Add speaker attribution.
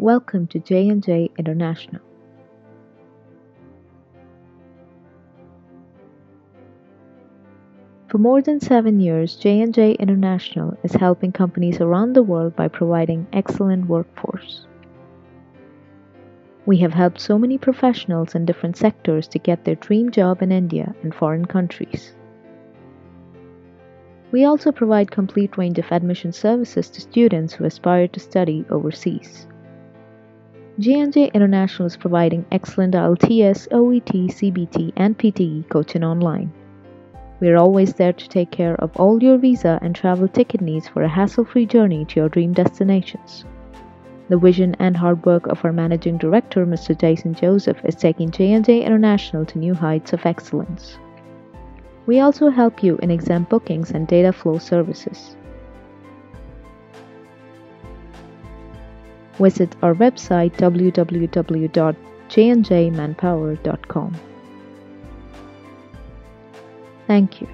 Speaker 1: Welcome to J&J International. For more than 7 years, J&J International is helping companies around the world by providing excellent workforce. We have helped so many professionals in different sectors to get their dream job in India and foreign countries. We also provide complete range of admission services to students who aspire to study overseas. J&J International is providing excellent IELTS, OET, CBT, and PTE coaching online. We are always there to take care of all your visa and travel ticket needs for a hassle-free journey to your dream destinations. The vision and hard work of our managing director, Mr. Jaison Joseph, is taking J&J International to new heights of excellence. We also help you in exam bookings and data flow services. Visit our website www.jnjmanpower.com. Thank you.